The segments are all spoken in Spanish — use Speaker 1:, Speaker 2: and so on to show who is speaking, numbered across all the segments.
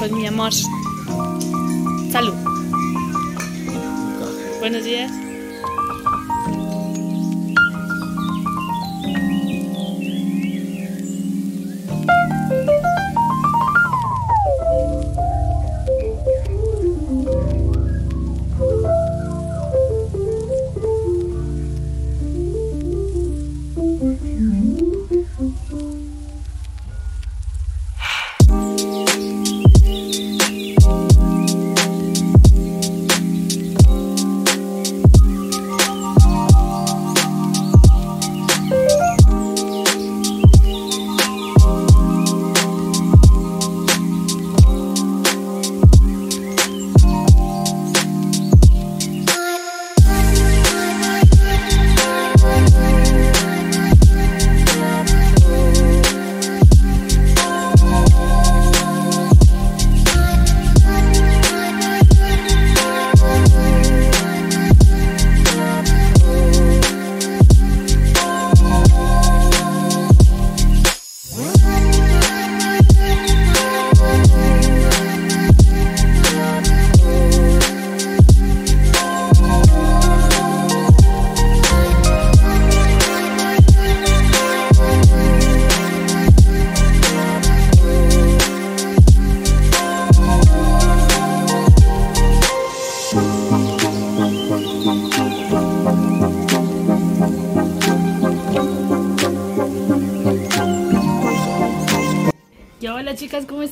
Speaker 1: con mi amor. Salud. Buenos días.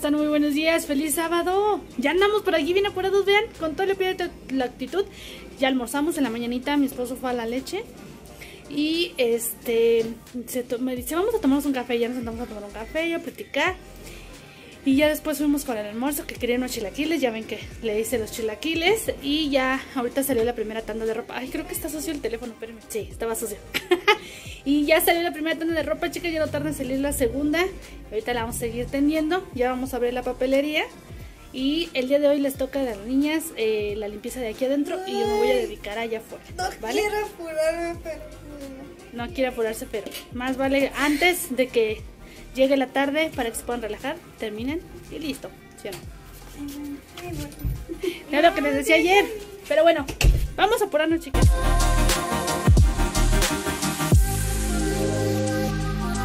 Speaker 1: Están? Muy buenos días, feliz sábado. Ya andamos por aquí bien apurados, vean, con toda la, la actitud. Ya almorzamos en la mañanita, mi esposo fue a la leche. Y este, se me dice, vamos a tomarnos un café, ya nos sentamos a tomar un café, a platicar. Y ya después fuimos para el almuerzo que querían unos chilaquiles, ya ven que le hice los chilaquiles. Y ya ahorita salió la primera tanda de ropa. Ay, creo que está sucio el teléfono, espérenme. Sí, estaba sucio. y ya salió la primera tanda de ropa, chicas, ya no tarda en salir la segunda. Ahorita la vamos a seguir tendiendo, ya vamos a abrir la papelería. Y el día de hoy les toca a las niñas eh, la limpieza de aquí adentro y yo me voy a dedicar allá afuera.
Speaker 2: No
Speaker 1: ¿vale?
Speaker 2: quiero apurarme, pero...
Speaker 1: No quiere apurarse, pero más vale antes de que llegue la tarde para que se puedan relajar, terminen y listo. ¿sí o no? Era lo que les decía ayer. Pero bueno, vamos a apurarnos, chicas.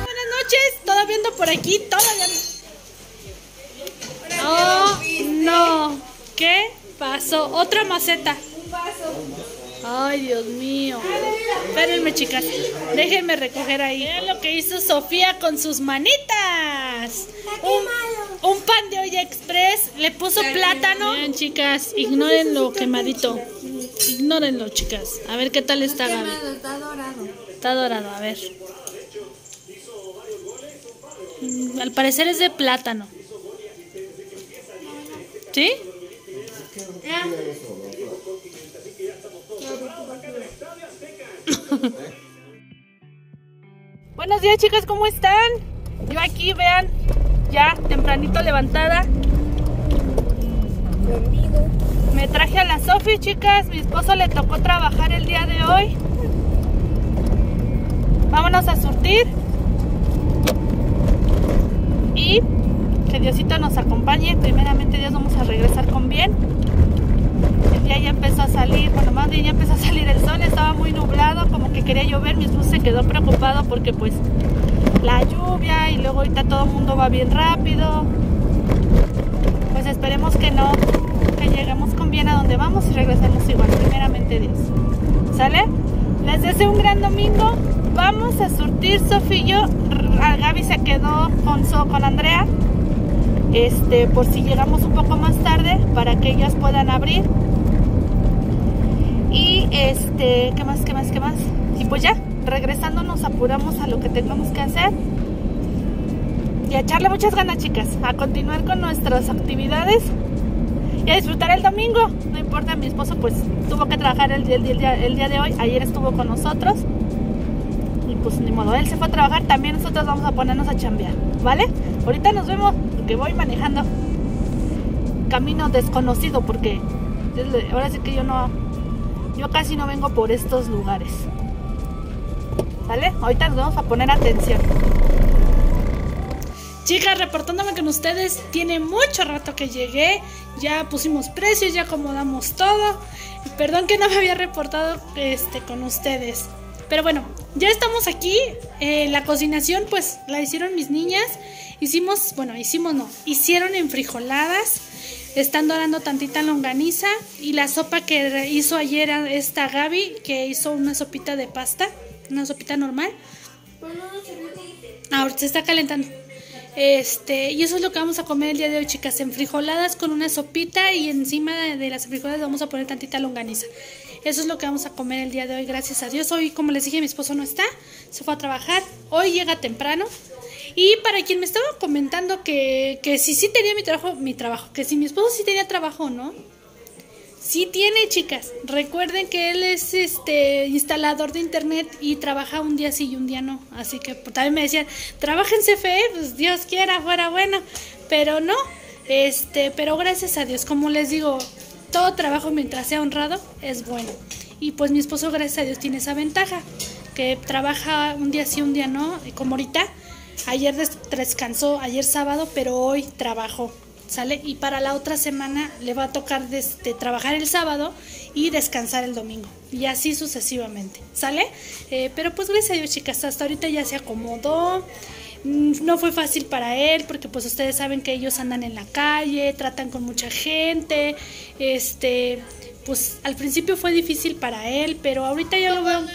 Speaker 1: Buenas noches, todo viendo por aquí, todavía no. Oh, no. ¿Qué pasó? Otra maceta.
Speaker 2: Un vaso.
Speaker 1: Ay, Dios mío. Espérenme, chicas. Déjenme recoger ahí. Vean lo que hizo Sofía con sus manitas. Un, un pan de olla express. Le puso plátano. Vean, chicas, ignoren lo quemadito. Ignórenlo, chicas. A ver qué tal está Gaby.
Speaker 2: Está dorado.
Speaker 1: Está dorado, a ver. Al parecer es de plátano. ¿Sí? Buenos días chicas, ¿cómo están? Yo aquí, vean, ya tempranito levantada.
Speaker 2: Conmigo.
Speaker 1: Me traje a la Sofi, chicas. Mi esposo le tocó trabajar el día de hoy. Vámonos a surtir. Y que Diosito nos acompañe. Primeramente Dios vamos a regresar con bien. Día ya empezó a salir, bueno, más bien ya empezó a salir el sol, estaba muy nublado, como que quería llover, mi esposo se quedó preocupado porque pues la lluvia y luego ahorita todo el mundo va bien rápido. Pues esperemos que no, que lleguemos con bien a donde vamos y regresemos igual, primeramente Dios. ¿Sale? Les deseo un gran domingo. Vamos a surtir. R- Gaby se quedó con, So- con Andrea. Este, por si llegamos un poco más tarde para que ellas puedan abrir. Y este, ¿qué más, qué más, qué más? Y pues ya, regresando nos apuramos a lo que tengamos que hacer. Y a echarle muchas ganas, chicas. A continuar con nuestras actividades. Y a disfrutar el domingo. No importa, mi esposo pues tuvo que trabajar el, día- el día- el día de hoy. Ayer estuvo con nosotros. Y pues ni modo, él se fue a trabajar. También nosotros vamos a ponernos a chambear. ¿Vale? Ahorita nos vemos. Porque voy manejando camino desconocido. Porque ahora sí que yo no... Yo casi no vengo por estos lugares. ¿Sale? Ahorita nos vamos a poner atención. Chicas, reportándome con ustedes, tiene mucho rato que llegué, ya pusimos precios, ya acomodamos todo. Perdón que no me había reportado este, con ustedes. Pero bueno, ya estamos aquí. Eh, la cocinación pues la hicieron mis niñas. Hicimos, bueno, hicimos no, hicieron en frijoladas. Están dorando tantita longaniza. Y la sopa que hizo ayer esta Gaby, que hizo una sopita de pasta, una sopita normal. Ahora se está calentando. Este, y eso es lo que vamos a comer el día de hoy, chicas, en frijoladas con una sopita y encima de las frijoladas vamos a poner tantita longaniza. Eso es lo que vamos a comer el día de hoy, gracias a Dios. Hoy, como les dije, mi esposo no está, se fue a trabajar. Hoy llega temprano. Y para quien me estaba comentando que, que si sí tenía mi trabajo, mi trabajo, que si mi esposo sí tenía trabajo, ¿no? Sí tiene, chicas. Recuerden que él es este instalador de internet y trabaja un día sí y un día no. Así que pues, también me decían, trabaja en CFE, pues Dios quiera, fuera bueno. Pero no, este, pero gracias a Dios, como les digo, todo trabajo mientras sea honrado es bueno. Y pues mi esposo, gracias a Dios, tiene esa ventaja, que trabaja un día sí, un día no, como ahorita. Ayer descansó, ayer sábado, pero hoy trabajó. ¿sale? Y para la otra semana le va a tocar trabajar el sábado y descansar el domingo. Y así sucesivamente, ¿sale? Eh, pero pues gracias a Dios, chicas, hasta ahorita ya se acomodó. Mm, no fue fácil para él porque pues ustedes saben que ellos andan en la calle, tratan con mucha gente, este, pues al principio fue difícil para él, pero ahorita ya lo veo...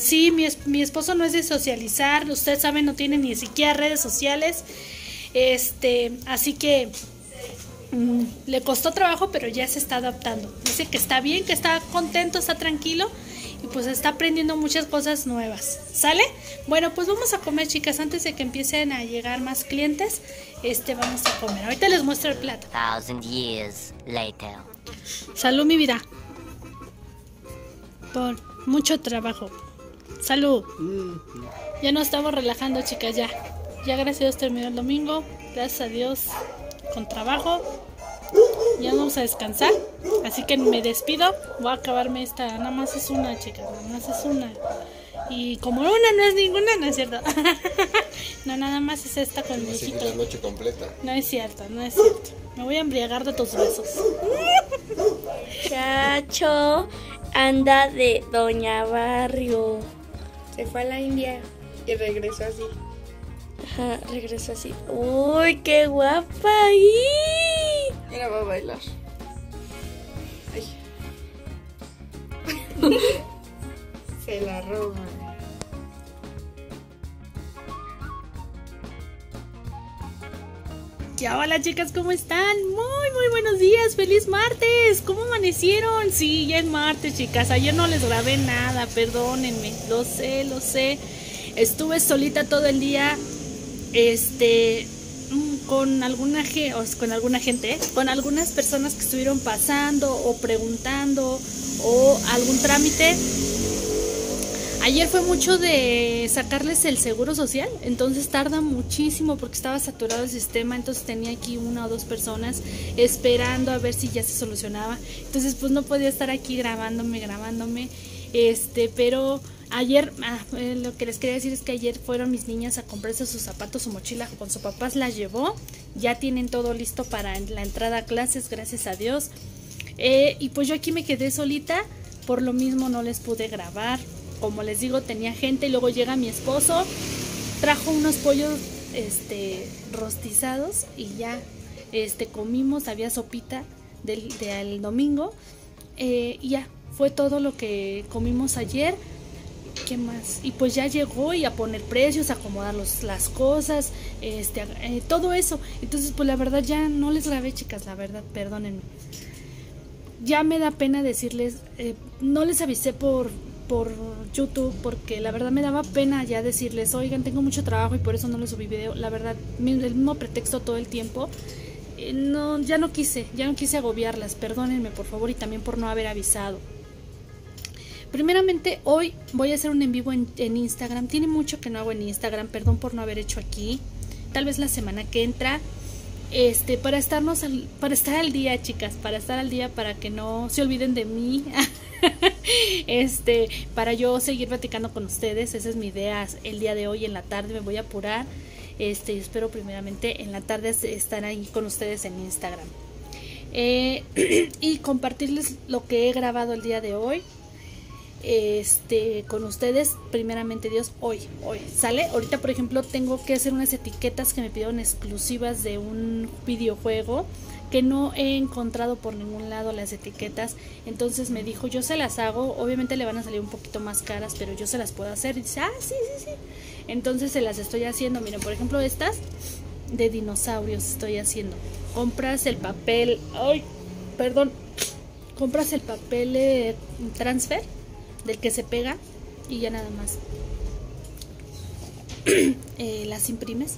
Speaker 1: Sí, mi, mi esposo no es de socializar, ustedes saben, no tiene ni siquiera redes sociales. Este, así que mm, le costó trabajo, pero ya se está adaptando. Dice que está bien, que está contento, está tranquilo y pues está aprendiendo muchas cosas nuevas. ¿Sale? Bueno, pues vamos a comer, chicas, antes de que empiecen a llegar más clientes. Este, vamos a comer. Ahorita les muestro el plato. Salud, mi vida. Por mucho trabajo. Salud. Mm. Ya nos estamos relajando, chicas, ya. Ya gracias a Dios terminó el domingo. Gracias a Dios con trabajo. Ya vamos a descansar. Así que me despido. Voy a acabarme esta. Nada más es una, chicas. Nada más es una. Y como una no es ninguna, no es cierto. no, nada más es esta con mi hijito.
Speaker 3: la noche completa.
Speaker 1: No es cierto, no es cierto. Me voy a embriagar de tus besos.
Speaker 4: Chacho anda de Doña Barrio.
Speaker 2: Se fue a la India y regresó así.
Speaker 4: Ajá, regreso así. ¡Uy, qué guapa! ahí!
Speaker 2: Mira, va a bailar. Ay. Se la roba.
Speaker 1: Ya, hola chicas, ¿cómo están? Muy, muy buenos días, feliz martes. ¿Cómo amanecieron? Sí, ya es martes, chicas. Ayer no les grabé nada, perdónenme. Lo sé, lo sé. Estuve solita todo el día este mm, con alguna con alguna gente, con algunas personas que estuvieron pasando o preguntando o algún trámite. Ayer fue mucho de sacarles el seguro social, entonces tarda muchísimo porque estaba saturado el sistema, entonces tenía aquí una o dos personas esperando a ver si ya se solucionaba. Entonces pues no podía estar aquí grabándome, grabándome, este, pero Ayer, ah, eh, lo que les quería decir es que ayer fueron mis niñas a comprarse sus zapatos, su mochila con su papá, las llevó. Ya tienen todo listo para la entrada a clases, gracias a Dios. Eh, y pues yo aquí me quedé solita, por lo mismo no les pude grabar. Como les digo, tenía gente, luego llega mi esposo, trajo unos pollos este, rostizados y ya este, comimos, había sopita del, domingo. Eh, y ya, fue todo lo que comimos ayer. ¿qué más? Y pues ya llegó y a poner precios, a acomodar las cosas, este, eh, todo eso. Entonces, pues la verdad ya no les grabé, chicas, la verdad, perdónenme. Ya me da pena decirles, eh, no les avisé por, por YouTube porque la verdad me daba pena ya decirles, oigan, tengo mucho trabajo y por eso no les subí video. La verdad, el mismo pretexto todo el tiempo. Eh, no, ya no quise, ya no quise agobiarlas, perdónenme por favor y también por no haber avisado. Primeramente, hoy voy a hacer un en vivo en, Instagram. Tiene mucho que no hago en Instagram, perdón por no haber hecho aquí. Tal vez la semana que entra. Este, para estarnos para estar al día, chicas, para estar al día, para que no se olviden de mí. este, para yo seguir platicando con ustedes. Esa es mi idea el día de hoy en la tarde. Me voy a apurar. Este, espero primeramente en la tarde estar ahí con ustedes en Instagram. Eh, y compartirles lo que he grabado el día de hoy este con ustedes primeramente Dios hoy hoy sale ahorita por ejemplo tengo que hacer unas etiquetas que me pidieron exclusivas de un videojuego que no he encontrado por ningún lado las etiquetas. Entonces me dijo yo se las hago obviamente le van a salir un poquito más caras pero yo se las puedo hacer y dice ah sí sí sí entonces se las estoy haciendo. Miren por ejemplo estas de dinosaurios estoy haciendo. Compras el papel ay perdón compras el papel eh, transfer del que se pega y ya nada más. Eh, las imprimes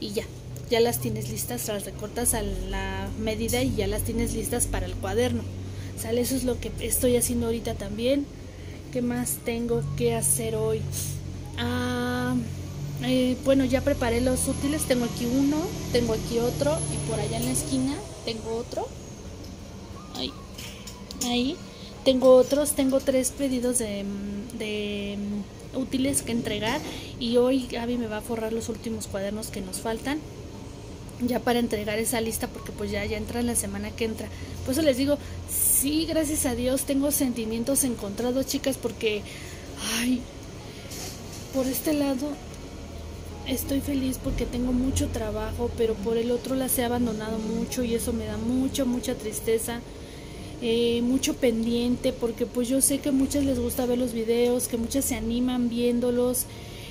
Speaker 1: y ya ya las tienes listas las recortas a la medida y ya las tienes listas para el cuaderno. Sale eso es lo que estoy haciendo ahorita también. Qué más tengo que hacer hoy ah, eh, bueno ya preparé los útiles. Tengo aquí uno tengo aquí otro y por allá en la esquina tengo otro. Ahí ahí. Tengo otros, tengo tres pedidos de, mm, útiles que entregar y hoy Gaby me va a forrar los últimos cuadernos que nos faltan ya para entregar esa lista porque pues ya, ya entra la semana que entra. Por eso les digo, sí, gracias a Dios tengo sentimientos encontrados, chicas, porque, ay, por este lado estoy feliz porque tengo mucho trabajo, pero por el otro las he abandonado mucho y eso me da mucha, mucha tristeza. Eh, mucho pendiente porque pues yo sé que muchas les gusta ver los videos, que muchas se animan viéndolos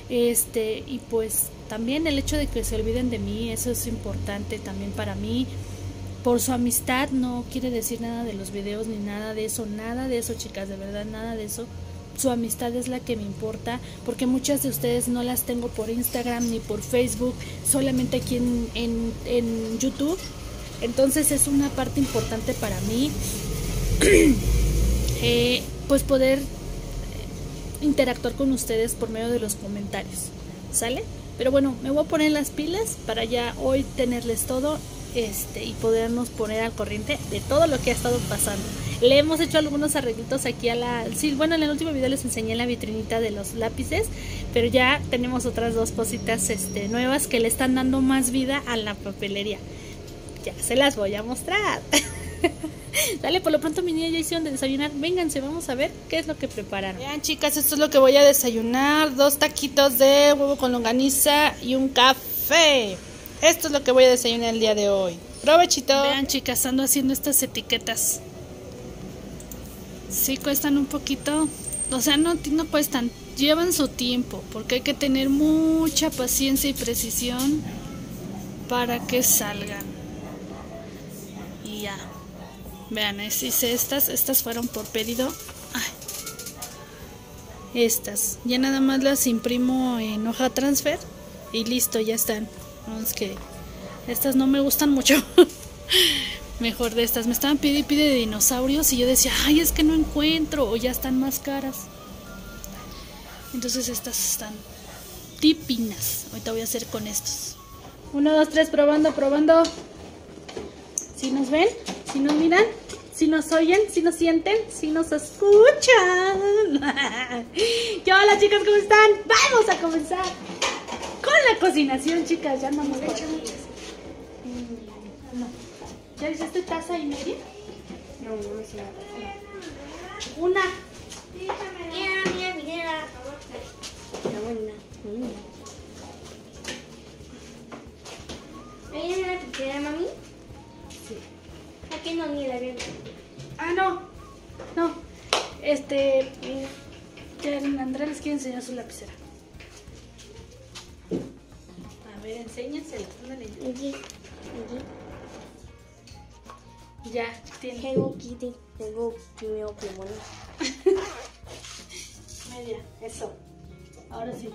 Speaker 1: este y pues también el hecho de que se olviden de mí, eso es importante también para mí. Por su amistad no quiere decir nada de los videos ni nada de eso, nada de eso chicas, de verdad nada de eso. Su amistad es la que me importa, porque muchas de ustedes no las tengo por Instagram ni por Facebook, solamente aquí en, en, YouTube. Entonces es una parte importante para mí Eh, pues poder interactuar con ustedes por medio de los comentarios. ¿Sale? Pero bueno, me voy a poner las pilas para ya hoy tenerles todo este y podernos poner al corriente de todo lo que ha estado pasando. Le hemos hecho algunos arreglitos aquí a la... Sí, bueno, en el último video les enseñé la vitrinita de los lápices, pero ya tenemos otras dos cositas este, nuevas que le están dando más vida a la papelería. Ya se las voy a mostrar. Dale, por lo pronto mi niña ya hicieron de desayunar. Vénganse, vamos a ver qué es lo que prepararon. Vean, chicas, esto es lo que voy a desayunar. Dos taquitos de huevo con longaniza y un café. Esto es lo que voy a desayunar el día de hoy. Provechito. Vean, chicas, ando haciendo estas etiquetas. Sí, cuestan un poquito. O sea, no, no cuestan. Llevan su tiempo. Porque hay que tener mucha paciencia y precisión para que salgan. Y ya. Vean, hice estas, estas fueron por pedido. Estas, ya nada más las imprimo en hoja transfer y listo, ya están. es que estas no me gustan mucho. Mejor de estas. Me estaban pidiendo y pide de dinosaurios y yo decía, ay, es que no encuentro o ya están más caras. Entonces estas están tipinas. Ahorita voy a hacer con estos. Uno, dos, tres, probando, probando. ¿Sí nos ven? ¿Sí nos miran? ¿Sí nos oyen? ¿Sí nos sienten? ¿Sí nos escuchan? ¿Qué hola chicas? ¿Cómo están? Vamos a comenzar con la cocinación, chicas. Ya andamos por mm, No. ¿Ya hiciste taza y media?
Speaker 2: No, no me sé.
Speaker 1: Una.
Speaker 4: Mira, mira, mira.
Speaker 2: Está buena.
Speaker 4: ¿Ahí en la pichera, mami? Aquí no, ni la veo.
Speaker 1: Ah, no. No. Este. Ya Andrés les quiere enseñar su lapicera. A ver, enséñensela. Ándale.
Speaker 4: Aquí, aquí.
Speaker 1: Ya, tiene
Speaker 4: Tengo Kitty, tengo primero plumón.
Speaker 1: media. Eso. Ahora sí.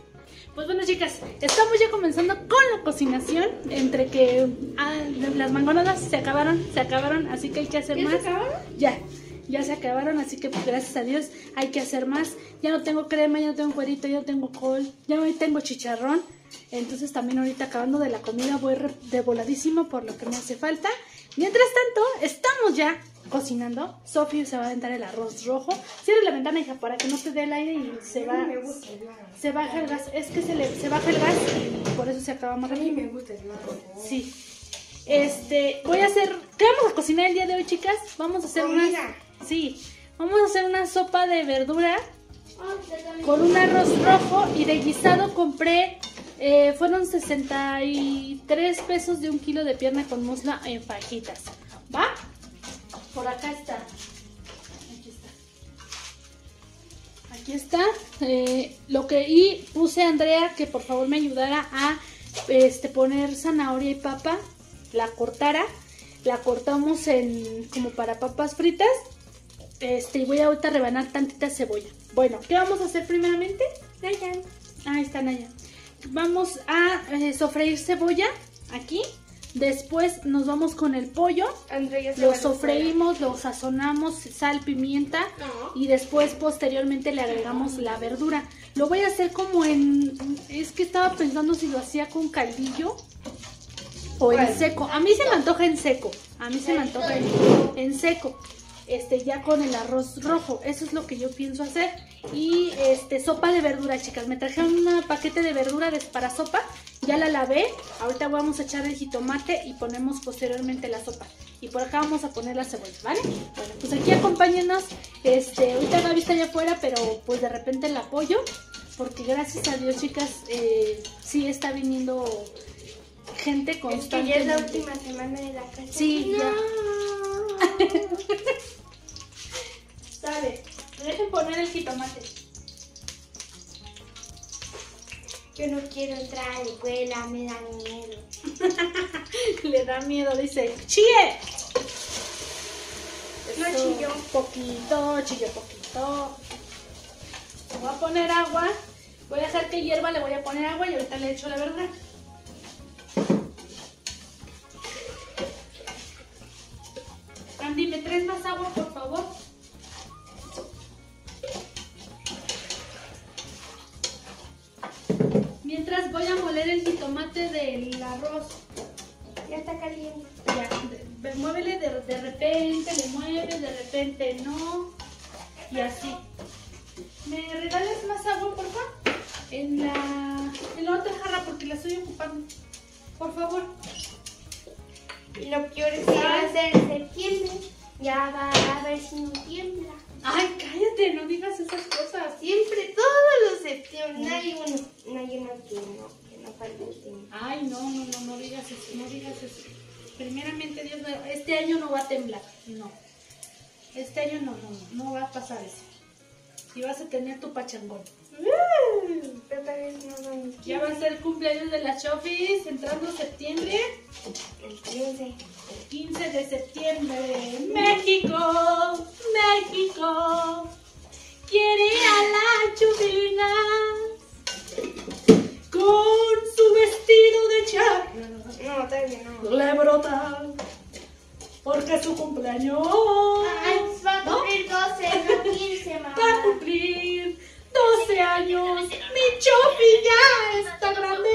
Speaker 1: Pues bueno, chicas, estamos ya comenzando con la cocinación. Entre que ah, las mangonadas se acabaron, se acabaron, así que hay que hacer
Speaker 2: ¿Ya
Speaker 1: más.
Speaker 2: se acabaron?
Speaker 1: Ya, ya se acabaron, así que pues, gracias a Dios hay que hacer más. Ya no tengo crema, ya no tengo cuerito, ya no tengo col, ya no tengo chicharrón. Entonces también ahorita acabando de la comida voy de voladísimo por lo que me hace falta. Mientras tanto, estamos ya cocinando. Sofía se va a aventar el arroz rojo. Cierra la ventana, hija, para que no te dé el aire y se va. Se baja el gas. Es que se, le, se baja el gas y por eso se acaba más
Speaker 2: A mí
Speaker 1: rápido.
Speaker 2: me gusta el.
Speaker 1: Sí. Este, voy a hacer. ¿Qué vamos a cocinar el día de hoy, chicas? Vamos a hacer una. Sí. Vamos a hacer una sopa de verdura con un arroz rojo y de guisado compré. Eh, fueron 63 pesos de un kilo de pierna con musla en fajitas. ¿Va? Por acá está. Aquí está. Aquí está. eh, lo que y puse a Andrea que por favor me ayudara a este poner zanahoria y papa. La cortara. La cortamos en como para papas fritas. Este, y voy a ahorita rebanar tantita cebolla. Bueno, ¿qué vamos a hacer primeramente?
Speaker 2: Nayan.
Speaker 1: Ahí está Naya. Vamos a eh, sofreír cebolla aquí. Después nos vamos con el pollo. Lo sofreímos, lo sazonamos, sal, pimienta.
Speaker 2: No.
Speaker 1: Y después posteriormente le agregamos la verdura. Lo voy a hacer como en... Es que estaba pensando si lo hacía con caldillo o en seco. A mí se me antoja en seco. A mí se me antoja en, en seco. Este, ya con el arroz rojo. Eso es lo que yo pienso hacer. Y este, sopa de verdura, chicas. Me trajeron un paquete de verdura de- para sopa. Ya la lavé. Ahorita vamos a echar el jitomate y ponemos posteriormente la sopa. Y por acá vamos a poner la cebolla, ¿vale? Bueno, pues aquí acompáñenos. Este, ahorita Gaby está allá afuera, pero pues de repente el apoyo. Porque gracias a Dios, chicas, eh, sí está viniendo gente
Speaker 2: Es que
Speaker 1: constante.
Speaker 2: ya es la última semana de la casa.
Speaker 1: Sí.
Speaker 2: No.
Speaker 1: Dejen poner el jitomate.
Speaker 2: Yo no quiero entrar a la escuela, me da miedo.
Speaker 1: Le da miedo, dice. ¡Chille!
Speaker 2: No chilló.
Speaker 1: Poquito, chilló poquito. Le voy a poner agua. Voy a dejar que hierva, le voy a poner agua y ahorita le echo la verdura. Del arroz.
Speaker 2: Ya está caliente.
Speaker 1: Ya, muévele de, de repente, le mueves, de repente no. Y así. ¿Me regalas más agua, por favor? En la, en la otra jarra porque la estoy ocupando. Por favor.
Speaker 2: Lo peor es que va a ser septiembre. Ya va a ver si no tiembla.
Speaker 1: Ay, cállate, no digas esas cosas.
Speaker 2: Siempre, todos los septiembre. No hay uno, no el.
Speaker 1: Ay, no, no, no, no digas eso, no digas eso. Primeramente, Dios, no- este año no va a temblar, no. Este año no, no, no va a pasar eso. Y vas a tener tu pachangón. Ya va a ser el cumpleaños de las Chofis, entrando septiembre,
Speaker 2: el 15.
Speaker 1: 15 de septiembre. México, México, quiere a la chufina charla.
Speaker 2: No, todavía no.
Speaker 1: Le brota porque es su cumpleaños.
Speaker 2: va a
Speaker 1: ¿No?
Speaker 2: cumplir 12, no 15, mamá.
Speaker 1: Va a cumplir 12 años. Mi Chofi ya está grande.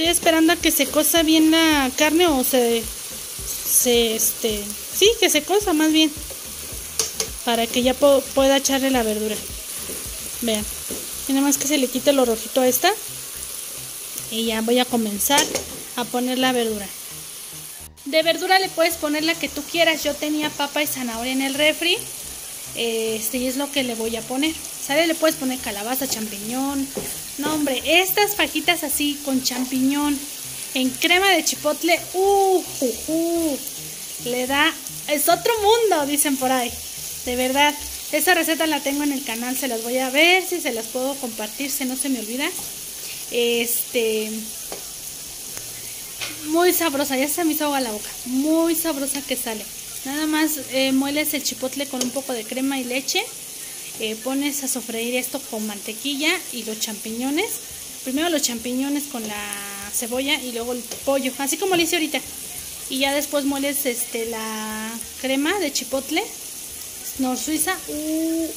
Speaker 1: Estoy esperando a que se cosa bien la carne o se, se este, sí, que se cosa más bien. para que ya pueda echarle la verdura. Vean, y nada más que se le quite lo rojito a esta. Y ya voy a comenzar a poner la verdura. De verdura le puedes poner la que tú quieras. Yo tenía papa y zanahoria en el refri. Este, y es lo que le voy a poner. ¿Sale? Le puedes poner calabaza, champiñón. No, hombre, estas fajitas así con champiñón en crema de chipotle. Uh, le da. Es otro mundo, dicen por ahí. De verdad. Esa receta la tengo en el canal. Se las voy a ver si se las puedo compartir. Si no se me olvida. Este muy sabrosa, ya se me hizo agua la boca, muy sabrosa que sale. Nada más eh, mueles el chipotle con un poco de crema y leche, eh, pones a sofreír esto con mantequilla y los champiñones. Primero los champiñones con la cebolla y luego el pollo, así como lo hice ahorita. Y ya después mueles este, la crema de chipotle, nor suiza, uh,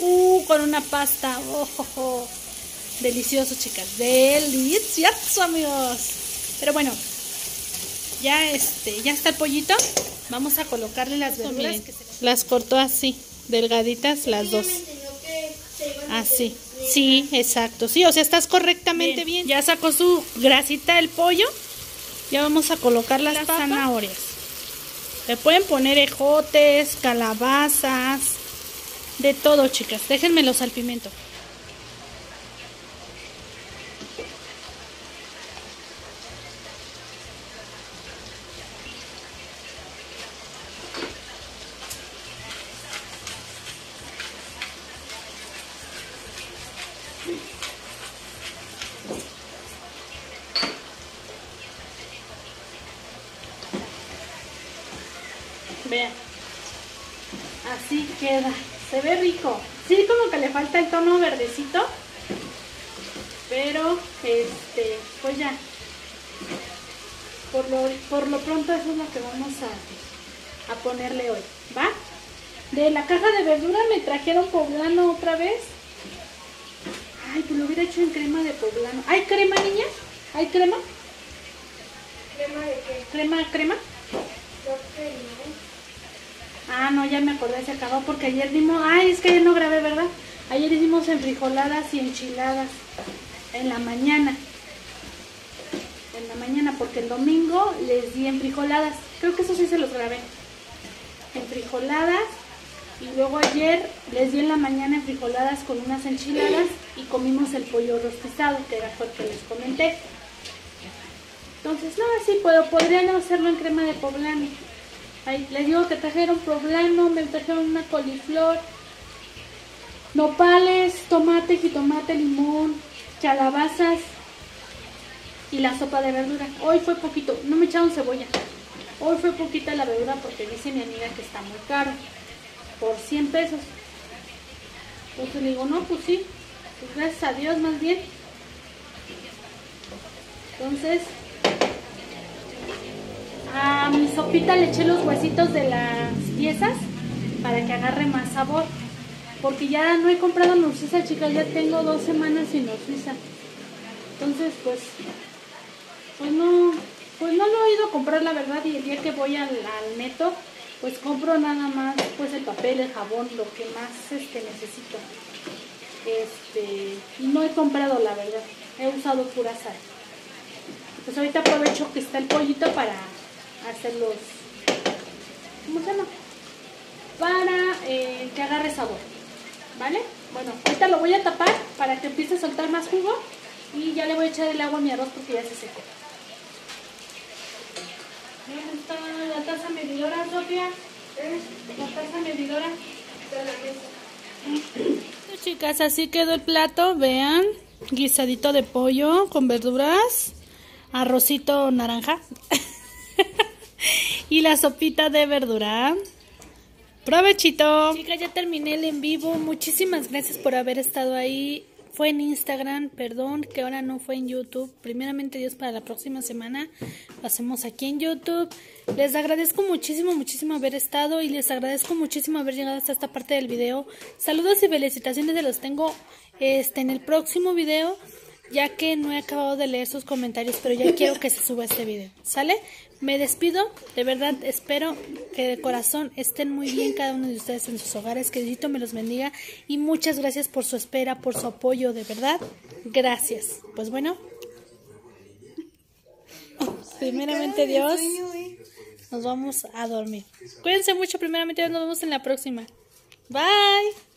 Speaker 1: uh, con una pasta, oh, oh, oh. delicioso chicas, delicioso amigos. Pero bueno, ya este ya está el pollito vamos a colocarle las verduras las cortó así delgaditas las dos. así sí. exacto. Sí o sea estás correctamente bien, ya sacó su grasita el pollo. Ya vamos a colocar las, zanahorias. Le pueden poner ejotes calabazas de todo chicas. Déjenmelos al pimiento tono verdecito. Pero, este, pues ya. Por lo, por lo pronto eso es lo que vamos a, a ponerle hoy. ¿Va? De la caja de verdura me trajeron poblano otra vez. Ay, pues lo hubiera hecho en crema de poblano. ¿Hay crema, niña? ¿Hay crema?
Speaker 2: ¿Crema de qué?
Speaker 1: ¿Crema, crema? Ah, no, ya me acordé, se acabó porque ayer dimos... Ay, es que ayer no grabé, ¿verdad? Ayer hicimos enfrijoladas y enchiladas en la mañana. En la mañana, porque el domingo les di enfrijoladas. Creo que eso sí se los grabé. Enfrijoladas. Y luego ayer les di en la mañana enfrijoladas con unas enchiladas y comimos el pollo rostizado, que era el que les comenté. Entonces, no, sí puedo, podrían hacerlo en crema de poblano. Ahí, les digo que trajeron poblano, me trajeron una coliflor, nopales, tomate, jitomate, limón, calabazas y la sopa de verdura. Hoy fue poquito, no me echaron cebolla. Hoy fue poquita la verdura porque dice mi amiga que está muy caro, por 100 pesos. Entonces le digo, no, pues sí, pues gracias a Dios más bien. Entonces, a mi sopita le eché los huesitos de las piezas para que agarre más sabor. Porque ya no he comprado norcisa, chicas, ya tengo dos semanas sin norcisa. Entonces, pues, pues no, pues no lo he ido a comprar la verdad y el día que voy al, al neto, pues compro nada más pues el papel, el jabón, lo que más este, necesito. Este, no he comprado la verdad, he usado pura sal. Pues ahorita aprovecho que está el pollito para hacer los, ¿cómo se llama? Para eh, que agarre sabor, ¿vale? Bueno, ahorita lo voy a tapar para que empiece a soltar más jugo y ya le voy a echar el agua a mi arroz porque ya se secó. ¿Dónde está la taza medidora, Sofía? La taza medidora. Chicas, así quedó el plato, vean, guisadito de pollo con verduras, arrocito naranja. y la sopita de verdura. Provechito. Chicas, ya terminé el en vivo. Muchísimas gracias por haber estado ahí. Fue en Instagram, perdón que ahora no fue en YouTube. Primeramente Dios para la próxima semana lo hacemos aquí en YouTube. Les agradezco muchísimo, muchísimo haber estado y les agradezco muchísimo haber llegado hasta esta parte del video. Saludos y felicitaciones de los tengo este en el próximo video ya que no he acabado de leer sus comentarios, pero ya quiero que se suba este video. ¿Sale? Me despido, de verdad espero que de corazón estén muy bien cada uno de ustedes en sus hogares, que Diosito me los bendiga y muchas gracias por su espera, por su apoyo, de verdad, gracias. Pues bueno, primeramente Dios, nos vamos a dormir. Cuídense mucho, primeramente Dios, nos vemos en la próxima. Bye.